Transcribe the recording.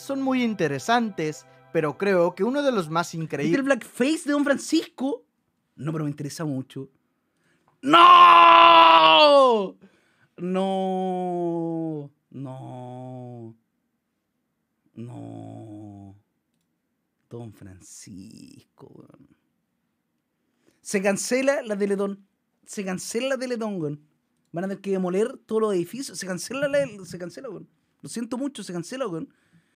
son muy interesantes, pero creo que uno de los más increíbles. el blackface de Don Francisco? No, pero me interesa mucho. ¡No! No. No. No. Don Francisco. Se cancela la Teletón. Se cancela la Teletón, weón. Van a tener que demoler todos los edificios. Se cancela la, se cancela. Lo siento mucho, se cancela, weón.